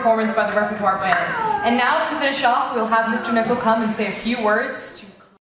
Performance by the repertoire band. And now to finish off, we'll have Mr. Nickel come and say a few words